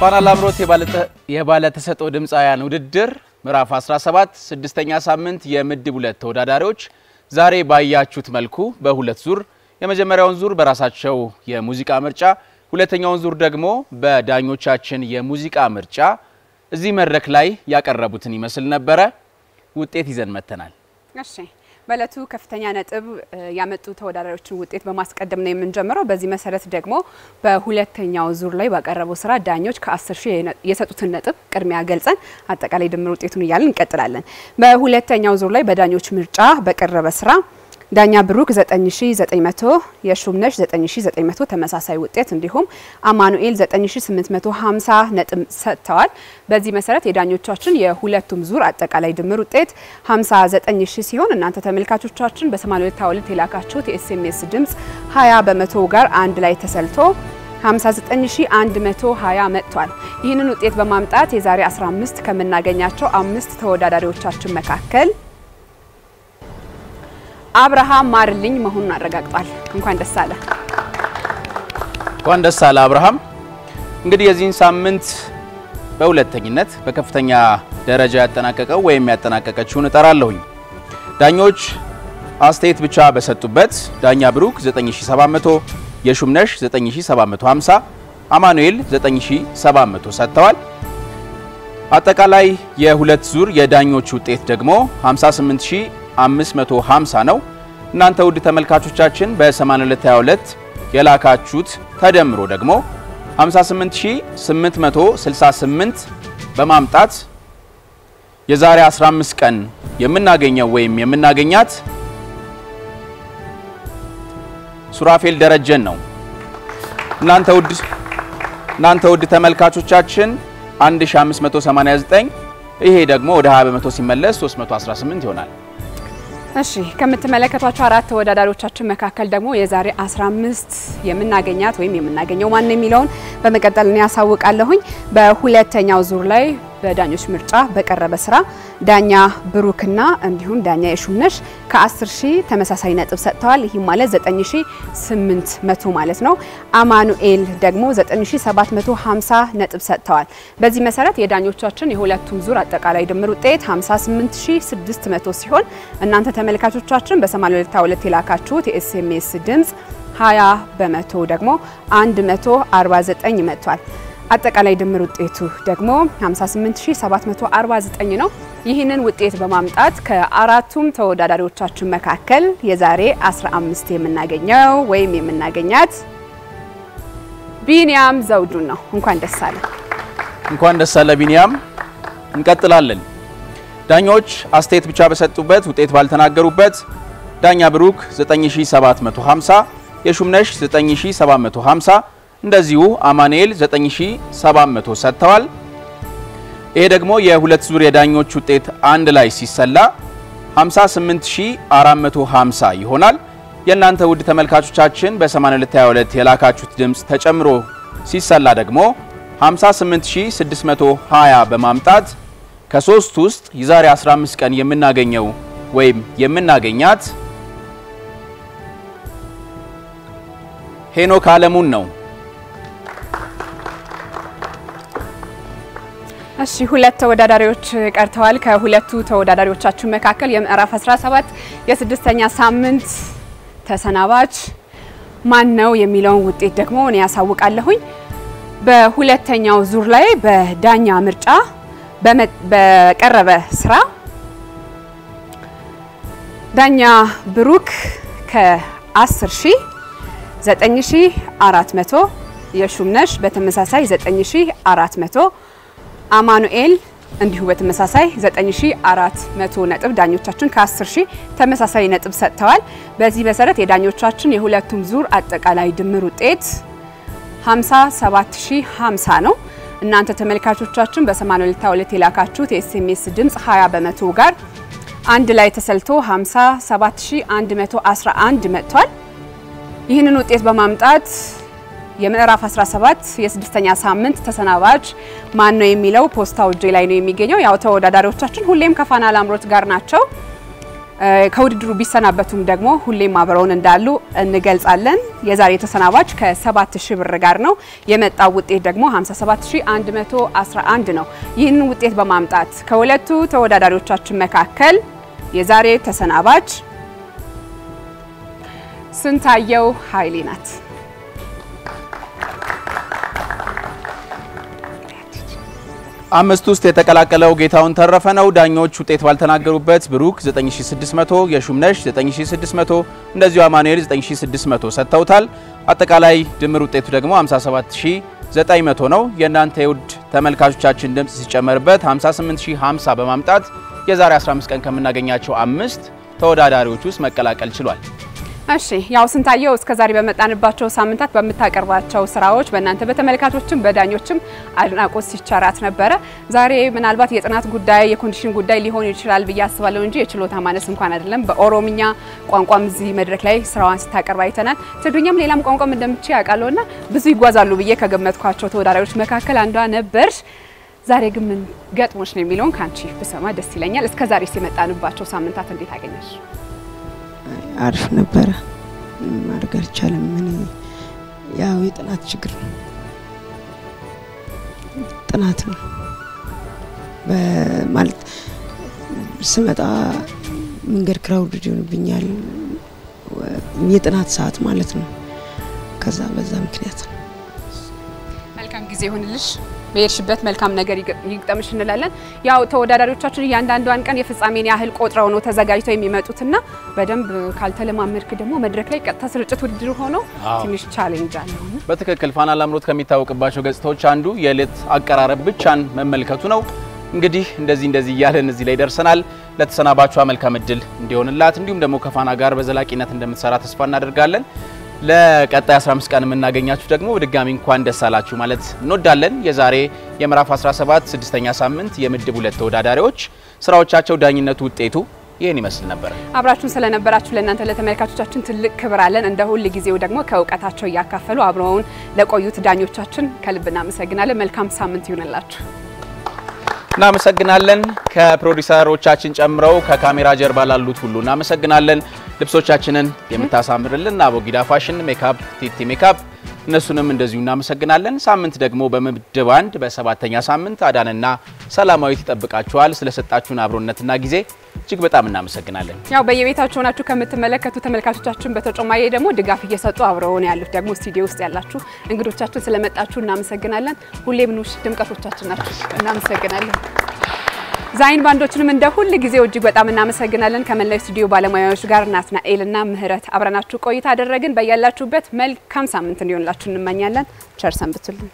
ፋና ላምሮት የባለ ተሰጥኦ ድምፃውያን ውድድር ምዕራፍ 17 ስድስተኛ ሳምንት የምድብ ሁለት ተወዳዳሪዎች ዛሬ ባያችሁት መልኩ በሁለት ዙር የመጀመሪያውን ዙር በራሳቸው የሙዚቃ ምርጫ፣ ሁለተኛውን ዙር ደግሞ በዳኞቻችን የሙዚቃ ምርጫ እዚህ መድረክ ላይ ያቀረቡትን ይመስል ነበረ። ውጤት ይዘን መጥተናል። በእለቱ ከፍተኛ ነጥብ ያመጡ ተወዳዳሪዎችን ውጤት በማስቀደም ነው የምንጀምረው። በዚህ መሰረት ደግሞ በሁለተኛው ዙር ላይ ባቀረበው ስራ ዳኞች ከ10 ሺህ የሰጡትን ነጥብ ቅድሚያ ገልጸን አጠቃላይ ድምር ውጤቱን እያልን እንቀጥላለን። በሁለተኛው ዙር ላይ በዳኞች ምርጫ በቀረበ ስራ ዳኛ ብሩክ 9900፣ የሹምነሽ 9900 ተመሳሳይ ውጤት እንዲሁም አማኑኤል 9850 ነጥብ ሰጥተዋል። በዚህ መሰረት የዳኞቻችን የሁለቱም ዙር አጠቃላይ ድምር ውጤት 59000 ሲሆን እናንተ ተመልካቾቻችን በ8222 የላካችሁት የኤስኤምኤስ ድምጽ 20 በመቶ ጋር አንድ ላይ ተሰልቶ 59120 መጥቷል። ይህንን ውጤት በማምጣት የዛሬ 15 ከምናገኛቸው አምስት ተወዳዳሪዎቻችን መካከል አብርሃም ማርልኝ መሆኑን አረጋግጧል። እንኳን ደስ አለ። እንኳን ደስ አለ አብርሃም። እንግዲህ የዚህን ሳምንት በሁለተኝነት በከፍተኛ ደረጃ ያጠናቀቀው ወይም ያጠናቀቀችውን እጠራለሁኝ። ዳኞች አስተያየት ብቻ በሰጡበት ዳኛ ብሩክ 9700፣ የሹምነሽ 9750፣ አማኑኤል 9700 ሰጥተዋል። አጠቃላይ የሁለት ዙር የዳኞች ውጤት ደግሞ 58 550 ነው። እናንተ ውድ ተመልካቾቻችን በ8222 የላካችሁት ተደምሮ ደግሞ 58868 በማምጣት የዛሬ 15 ቀን የምናገኘው ወይም የምናገኛት ሱራፌል ደረጀን ነው። እናንተ ውድ እናንተ ውድ ተመልካቾቻችን 1589 ይሄ ደግሞ ወደ 20 በመቶ ሲመለስ 318 ይሆናል። እሺ ከምትመለከቷቸው አራት ተወዳዳሪዎቻችን መካከል ደግሞ የዛሬ 15 የምናገኛት ወይም የምናገኘው ማን የሚለውን በመቀጠል እኔ ያሳውቃለሁኝ። በሁለተኛው ዙር ላይ በዳኞች ምርጫ በቀረበ ስራ ዳኛ ብሩክና እንዲሁም ዳኛ የሹምነሽ ከ10 ሺህ ተመሳሳይ ነጥብ ሰጥተዋል። ይህም ማለት 9800 ማለት ነው። አማኑኤል ደግሞ 9750 ነጥብ ሰጥተዋል። በዚህ መሰረት የዳኞቻችን የሁለቱም ዙር አጠቃላይ ድምር ውጤት 58600 ሲሆን እናንተ ተመልካቾቻችን በ8222 የላካችሁት የኤስኤምኤስ ድምጽ 20 በመቶ ደግሞ 149 መጥቷል። አጠቃላይ ድምር ውጤቱ ደግሞ 58749 ነው። ይህንን ውጤት በማምጣት ከአራቱም ተወዳዳሪዎቻችን መካከል የዛሬ 15 የምናገኘው ወይም የምናገኛት ቢኒያም ዘውዱን ነው። እንኳን ደስ አለ። እንኳን ደስ አለ ቢኒያም። እንቀጥላለን። ዳኞች አስተያየት ብቻ በሰጡበት ውጤት ባልተናገሩበት ዳኛ ብሩክ 9750፣ የሹምነሽ 9750 እንደዚሁ አማኑኤል 9700 ሰጥተዋል። ይሄ ደግሞ የሁለት ዙር የዳኞች ውጤት አንድ ላይ ሲሰላ 58450 ይሆናል። የእናንተ ውድ ተመልካቾቻችን በ8222 የላካችሁት ድምፅ ተጨምሮ ሲሰላ ደግሞ 58620 በማምጣት ከሶስት ውስጥ የዛሬ 15 ቀን የምናገኘው ወይም የምናገኛት ሄኖክ አለሙን ነው። እሺ ሁለት ተወዳዳሪዎች ቀርተዋል። ከሁለቱ ተወዳዳሪዎቻችን መካከል የምዕራፍ 17 የስድስተኛ ሳምንት ተሰናባች ማን ነው የሚለውን ውጤት ደግሞ እኔ ያሳውቃለሁኝ። በሁለተኛው ዙር ላይ በዳኛ ምርጫ በቀረበ ስራ ዳኛ ብሩክ ከ10 ሺህ 9400 የሹምነሽ በተመሳሳይ 9400 አማኑኤል እንዲሁ በተመሳሳይ 9400 ነጥብ ዳኞቻችን ከ10 ሺህ ተመሳሳይ ነጥብ ሰጥተዋል። በዚህ መሰረት የዳኞቻችን የሁለቱም ዙር አጠቃላይ ድምር ውጤት 57050 ነው። እናንተ ተመልካቾቻችን በ8222 የላካችሁት የኤስኤምኤስ ድምጽ 20 በመቶ ጋር አንድ ላይ ተሰልቶ 57111 መጥቷል። ይህንን ውጤት በማምጣት የምዕራፍ 17 የስድስተኛ ሳምንት ተሰናባች ማን ነው የሚለው ፖስታው እጄ ላይ ነው የሚገኘው። ያው ተወዳዳሪዎቻችን ሁሌም ከፋና ላምሮት ጋር ናቸው። ከውድድሩ ቢሰናበቱም ደግሞ ሁሌም አብረውን እንዳሉ እንገልጻለን። የዛሬ ተሰናባች ከ7000 ብር ጋር ነው። የመጣው ውጤት ደግሞ 57111 ነው። ይህንን ውጤት በማምጣት ከሁለቱ ተወዳዳሪዎቻችን መካከል የዛሬ ተሰናባች ስንታየው ኃይሌ ናት። አምስት ውስጥ የተቀላቀለው ጌታውን ተረፈ ነው። ዳኞች ውጤት ባልተናገሩበት ብሩክ 9600፣ የሹምነሽ 9600፣ እንደዚሁ አማኑኤል 9600 ሰጥተውታል። አጠቃላይ ድምር ውጤቱ ደግሞ 57900 ነው። የእናንተ የውድ ተመልካቾቻችን ድምፅ ሲጨመርበት 58050 በማምጣት የዛሬ 15 ቀን ከምናገኛቸው አምስት ተወዳዳሪዎች ውስጥ መቀላቀል ችሏል። እሺ ያው ስንታየው እስከ ዛሬ በመጣንባቸው ሳምንታት በምታቀርባቸው ስራዎች በእናንተ በተመልካቾችም በዳኞችም አድናቆት ሲቸራት ነበረ። ዛሬ ምናልባት የጥናት ጉዳይ የኮንዲሽን ጉዳይ ሊሆን ይችላል ብዬ አስባለሁ እንጂ የችሎታ ማነስ እንኳን አይደለም። በኦሮምኛ ቋንቋም እዚህ መድረክ ላይ ስራዋን ስታቀርብ አይተናል። ትግርኛም ሌላም ቋንቋም እንደምትችል ያውቃለሁና ብዙ ይጓዛሉ ብዬ ከገመትኳቸው ተወዳዳሪዎች መካከል አንዷ ነበርሽ። ዛሬ ግን ምን ገጥሞች ነው የሚለውን ከአንቺ ብሰማ ደስ ይለኛል። እስከ ዛሬ የመጣንባቸው ሳምንታት እንዴት አገኘሽ? አሪፍ ነበረ። ማድረግ አልቻለም። ምን ያው የጥናት ችግር ጥናት ነው ማለት ስመጣ መንገድ crowded ይሆንብኛል። የጥናት ሰዓት ማለት ነው። ከዛ በዛ ምክንያት ነው። መልካም ጊዜ ይሁንልሽ። በሄድሽበት መልካም ነገር ይግጠምሽ እንላለን። ያው ተወዳዳሪዎቻችን እያንዳንዷን ቀን የፍጻሜን ያህል ቆጥረው ነው ተዘጋጅተው የሚመጡትና በደንብ ካልተለማመድክ ደግሞ መድረክ ላይ ቀጥታ ስርጭት ውድድር ሆኖ ትንሽ challenge አለው። በትክክል ፋና ላምሮት ከሚታወቅባቸው ገጽታዎች አንዱ የዕለት አቀራረብ ብቻን መመልከቱ ነው። እንግዲህ እንደዚህ እንደዚህ እያለን እዚህ ላይ ደርሰናል። ለተሰናባቿ መልካም እድል እንዲሆንላት እንዲሁም ደግሞ ከፋና ጋር በዘላቂነት እንደምትሰራ ተስፋ እናደርጋለን። ለቀጣይ 15 ቀን የምናገኛችሁ ደግሞ በድጋሚ እንኳን ደስ አላችሁ ማለት እንወዳለን። የዛሬ የምዕራፍ 17 ስድስተኛ ሳምንት የምድብ ሁለት ተወዳዳሪዎች ስራዎቻቸው፣ ዳኝነቱ፣ ውጤቱ ይህን ይመስል ነበር። አብራችሁን ስለነበራችሁ ለእናንተ ለተመልካቾቻችን ትልቅ ክብር አለን። እንደ ሁል ጊዜው ደግሞ ከእውቀታቸው እያካፈሉ አብረውን ለቆዩት ዳኞቻችን ከልብ እናመሰግናለን። መልካም ሳምንት ይሁንላችሁ። እናመሰግናለን። ከፕሮዲውሰሮቻችን ጨምረው ከካሜራ ጀርባ ላሉት ሁሉ እናመሰግናለን። ልብሶቻችንን የምታሳምርልን አቦጊዳ ፋሽን ሜካፕ፣ ቲቲ ሜካፕ እነሱንም እንደዚሁ እናመሰግናለን። ሳምንት ደግሞ በምድብ አንድ በሰባተኛ ሳምንት አዳንና ሰላማዊት ይጠብቃችኋል። ስለሰጣችሁን አብሮነትና ጊዜ እጅግ በጣም እናመሰግናለን። ያው በየቤታችሁ ሆናችሁ ከምትመለከቱ ተመልካቾቻችን በተጨማሪ ደግሞ ድጋፍ እየሰጡ አብረውን ያሉት ደግሞ ስቱዲዮ ውስጥ ያላችሁ እንግዶቻችን ስለመጣችሁ እናመሰግናለን። ሁሌም ኑሽ ድምቀቶቻችን ናችሁ። እናመሰግናለን። ዛይን ባንዶችንም እንደ ሁል ጊዜው እጅግ በጣም እናመሰግናለን። ከመላው ስቱዲዮ ባለሙያዎች ጋር ናትናኤልና ምህረት አብረናችሁ ቆይታ አደረግን። በያላችሁበት መልካም ሳምንት እንዲሆንላችሁ እንመኛለን። ቸር ሰንብቱልን።